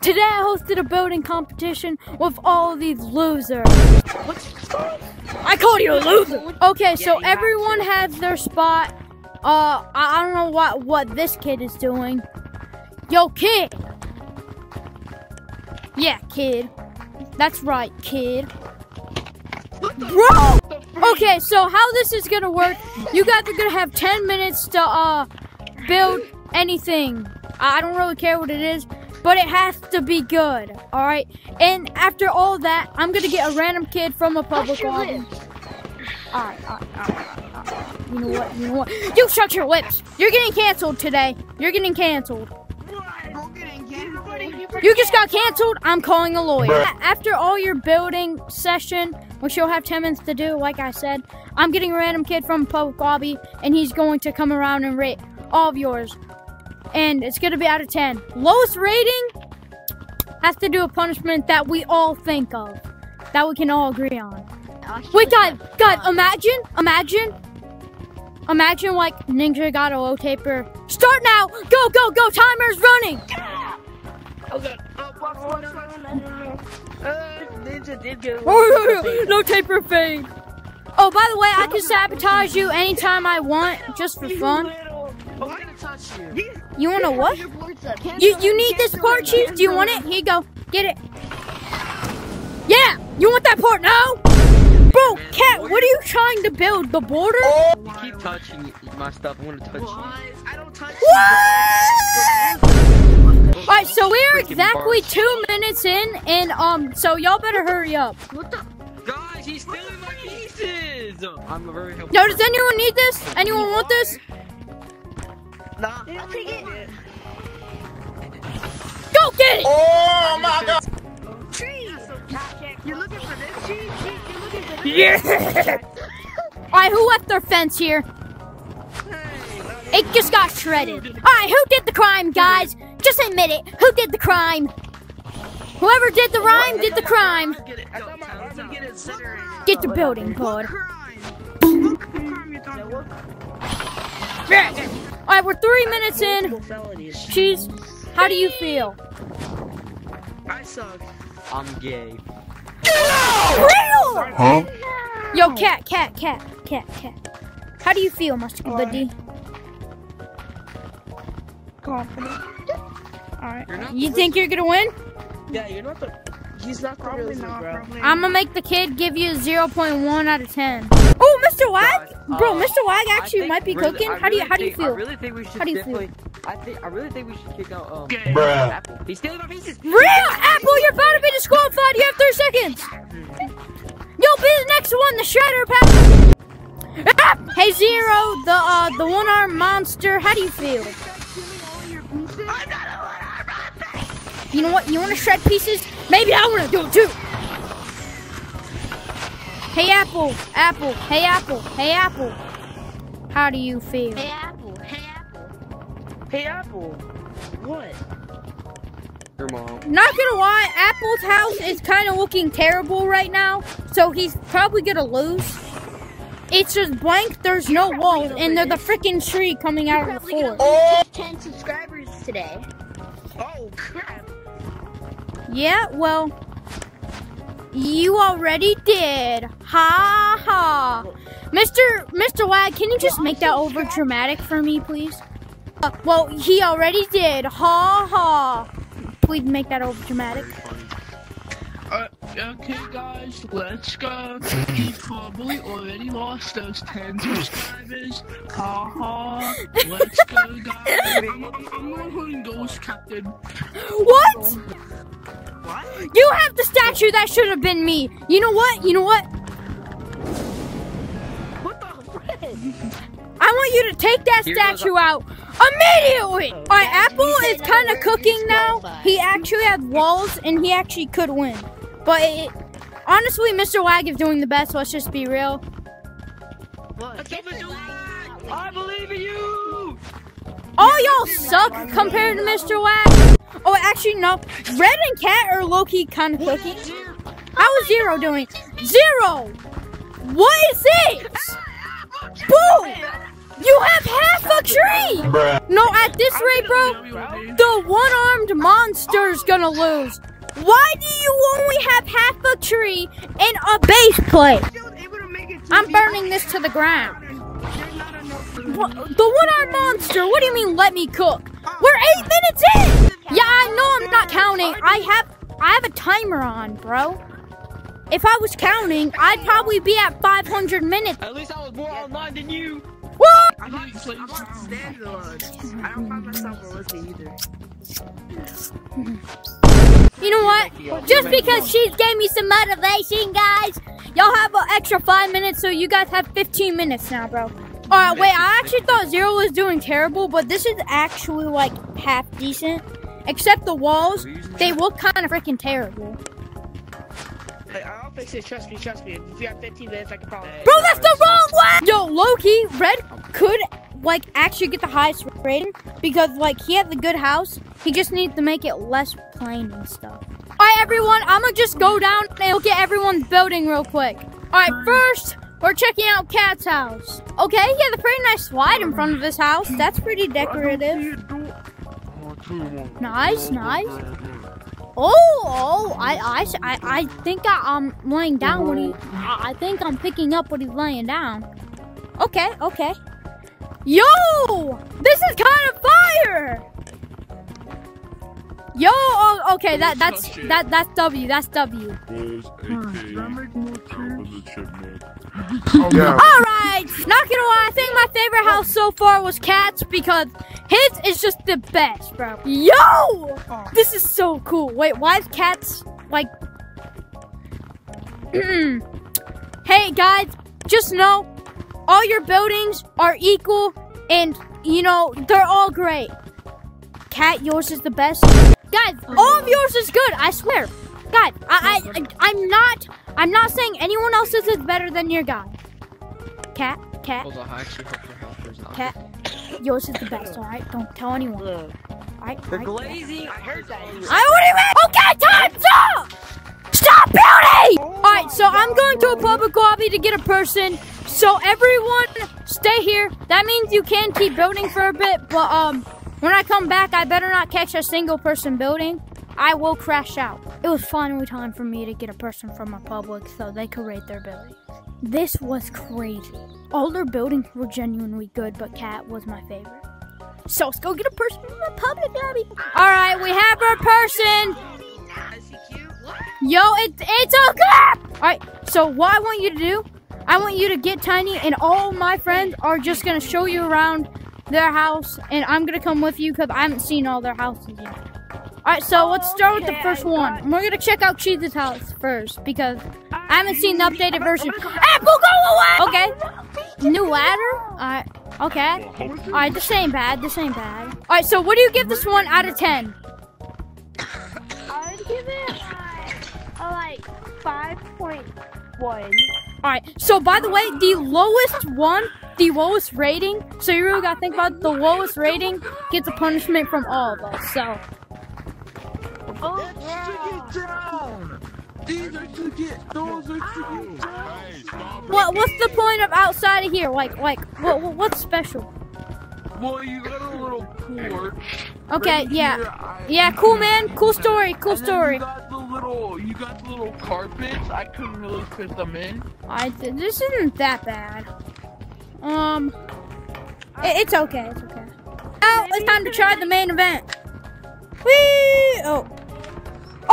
Today I hosted a building competition with all of these losers. I called you a loser. Okay, so everyone has their spot. Uh, I I don't know what what this kid is doing. Yo, kid. Yeah, kid. That's right, kid. Bro! Okay, so how this is gonna work, you guys are gonna have 10 minutes to uh build anything. I don't really care what it is, but it has to be good, alright? And after all that, I'm gonna get a random kid from a public lobby. Alright, alright, alright, alright. You know what, you know what? You shut your lips! You're getting canceled today. You're getting canceled. You just got canceled. I'm calling a lawyer. After all your building session, which you'll have 10 minutes to do, like I said, I'm getting a random kid from public lobby, and he's going to come around and rate all of yours. And it's going to be out of 10. Lowest rating has to do a punishment that we all think of, that we can all agree on. Wait, guys, guys, imagine, imagine, imagine like Ninja got a low taper. Start now! Go, go, go! Timer's running! Okay. Oh, watch, watch, watch. Uh, Ninja did get a Oh, no taper thing. Oh, by the way, I can sabotage you anytime I want, just for fun. I'm gonna touch you. You wanna what? You you need this part, Chief? Do you want it? Here you go. Get it. Yeah! You want that part now? Bro, Cat, what are you trying to build? The border? Keep touching my stuff. I'm gonna touch you. What? I don't touch What? Alright, so we're exactly two minutes in, and um, so y'all better hurry up. What the? Guys, he's stealing my pieces. I'm very helpful. Yo, does anyone need this? Anyone want this? Nah, I'll take it. Go get it! Oh my god! You're looking for this cheese? You're looking for this? Yeah! Alright, who left their fence here? It just got shredded. Alright, who did the crime, guys? Just admit it. Who did the crime? Whoever did the rhyme did the crime. Get it. I thought my arms would get incinerated. Get the building code. Alright, we're three minutes in. Felonies. Cheese, how do you feel? I suck. I'm gay. Real! Huh? Yo, cat, cat, cat, cat, cat. How do you feel, Mr. Goody? Confident. Alright. You're not You think you're gonna win? Yeah, you're not the. He's not the real Zoo, bro. I'm gonna make the kid give you 0.1 out of 10. Bro, uh, Mr. Wag actually might be really- cooking. I How do you really how do you think- I feel? really think we should How do you feel? I think I really think we should kick out um. Bruh. Apple. He's stealing my pieces. Real Apple, you're about to be disqualified. You have three seconds. You'll be the next one, the Shredder Pack. Ah! Hey Zero, the uh the one armed monster. How do you feel? You know what? You want to shred pieces? Maybe I want to do it too. Hey Apple, Apple, hey Apple, hey Apple. How do you feel? Hey Apple, hey Apple. Hey, Apple. What? Your mom. Not gonna lie, Apple's house is kind of looking terrible right now, so he's probably gonna lose. It's just blank, there's no walls, and there's a freaking tree coming out of the Probably floor. gonna lose 10 subscribers today. Oh, crap. Yeah, well, you already did. Ha ha. Mr. Mr. Wag, can you just make that over dramatic for me, please? Uh, well, he already did. Ha ha. Please make that over dramatic. Uh, okay, guys, let's go. He probably already lost those 10 subscribers. Ha ha. Let's go, guys. I'm, I'm, I'm one who goes, Captain. What? What? You have the statue that should have been me. You know what? You know what? What the frick? I want you to take that Here statue out immediately. All right, Apple is kind of cooking now. He actually has walls, and he actually could win. But it, honestly, Mr. Wag is doing the best. Let's just be real. What? I believe in you. All y'all suck compared to Mr. Wag. Oh, actually, no. Red and Cat are low key kind of cooking. How is Zero doing? Zero. What is this? Boom. You have half a tree! No, at this rate, bro, the one-armed monster's gonna lose. Why do you only have half a tree and a base plate? I'm burning this to the ground. The one-armed monster, what do you mean let me cook? We're eight minutes in! Yeah, I know I'm not counting. I have I have a timer on, bro. If I was counting, I'd probably be at 500 minutes. At least I was more online than you. What? I'm not, I'm not standalone. I don't find myself a listening either. You know what? Just because she gave me some motivation, guys, y'all have an extra five minutes, so you guys have 15 minutes now, bro. Alright, wait, I actually thought Zero was doing terrible, but this is actually like half decent. Except the walls, they look kind of freaking terrible. Hey, I'll fix it. Trust me, trust me. If you have 15 minutes, I can probably. Bro, that's the wrong way! Yo, Loki, Red could like actually get the highest rating because like he has a good house. He just needs to make it less plain and stuff. Alright everyone, I'm gonna just go down and look at everyone's building real quick. Alright, first we're checking out Cat's house. Okay, he has a pretty nice slide in front of his house. That's pretty decorative. Nice, nice. Oh, oh, I, I, I, I think I, I'm laying down what he, I, I think I'm picking up what he's laying down. Okay, okay. Yo, this is kind of fire. Yo, oh, okay, that, that's, that, that's W, that's W. Buzz, aka Alvin the Chipmunk. Yeah. All right, not gonna lie, I think my favorite house so far was Cat's because his is just the best, bro. Yo, this is so cool. Wait, why is Cat's like? hey guys, just know all your buildings are equal, and you know they're all great. Cat, yours is the best. Guys, all of yours is good. I swear. Guys, I, I, I I'm not. I'm not saying anyone else's is better than your guy. Cat, cat, Hold on, I actually hope your house is not. cat. Yours is the best, alright? Don't tell anyone. Look, Alright, The alright. glazing. I heard that. I what do you mean? Okay, time's up! Stop building! Alright, so I'm going to a public lobby to get a person. So everyone stay here. That means you can keep building for a bit, but um when I come back I better not catch a single person building. I will crash out. It was finally time for me to get a person from a public so they could rate their buildings. This was crazy. All their buildings were genuinely good, but Cat was my favorite. So let's go get a person from a public lobby. Alright, we have our person. Yo, it's it's a clap! Alright, so what I want you to do, I want you to get tiny and all my friends are just gonna show you around their house and I'm gonna come with you because I haven't seen all their houses yet. Alright, so let's oh, start with the first I one. We're gonna check out Cheese's house first because I uh, haven't seen the updated version. Apple, go away! Okay. New ladder? Alright, okay. Alright, this ain't bad, this ain't bad. Alright, so what do you give this one out of 10? I'd give it like, a like five point one. Alright, so by the way, the lowest one, the lowest rating, so you really gotta think about the lowest rating gets a punishment from all of us. So, These are to get, those are to get Hey, what what's the point of outside of here? Like, like, what, what what's special? Well, you got a little porch. Okay, Right yeah, here, I- yeah, cool man, cool story, cool story. You got the little, you got the little carpets. I couldn't really fit them in. I this isn't that bad. Um, it, it's okay, it's okay. Now it's time to try the main event. Whee! Oh,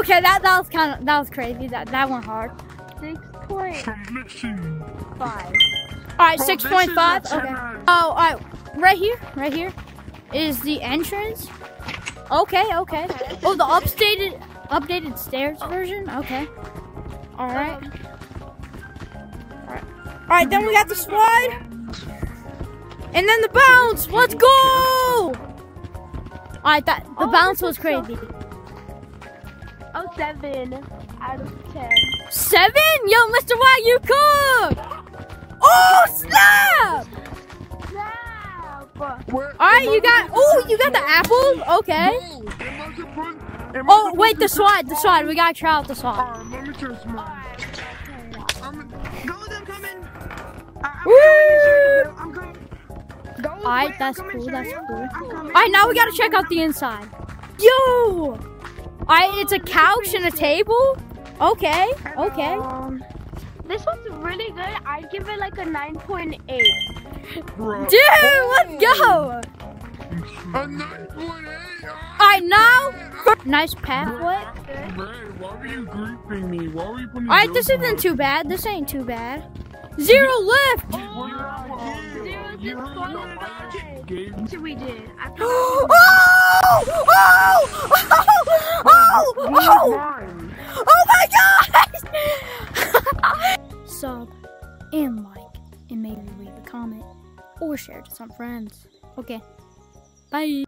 okay, that that was kind of that was crazy. That that went hard. Six point Permission. five. All right, Bro, six this point is five. a Okay. Oh, all right, right here, right here, is the entrance. Okay, okay. Oh, the updated, updated stairs version. Okay. All um, right. All right. All right. Then we got the slide, and then the bounce. Let's go! All right, that the Oh, bounce was crazy. Seven out of ten. Seven? Yo, Mr. White, you cook! Oh snap! Snap! All right, you got. Oh, you got the apples. Okay. Oh wait, the slide, the slide. We gotta try out the slide. Let me just mine. I'm, I'm coming. I, I'm Woo! coming. I'm coming. Alright, that's cool, that's cool. Alright, now we gotta check out the inside. Yo! Alright, it's a couch and a table? Okay, okay. Um, this one's really good. I'd give it like a 9.8. Dude, let's go! A 9.8. Alright, now, nice pathway. Red, why were you griefing me? Why were you putting Alright, this isn't too bad. This ain't too bad. Zero lift! Well, you're wrong. Zero You just heard one what guy. I gave That's what we did. I oh! Oh! Oh oh oh, oh! oh! oh my gosh! Sub and like and maybe leave a comment or share to some friends. Okay. Bye.